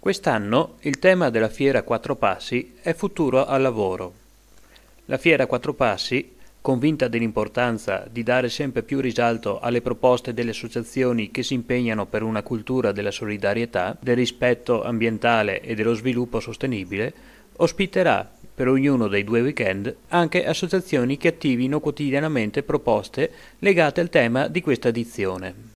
Quest'anno il tema della Fiera Quattro Passi è Futuro al lavoro. La Fiera Quattro Passi, convinta dell'importanza di dare sempre più risalto alle proposte delle associazioni che si impegnano per una cultura della solidarietà, del rispetto ambientale e dello sviluppo sostenibile, ospiterà per ognuno dei due weekend anche associazioni che attivino quotidianamente proposte legate al tema di questa edizione.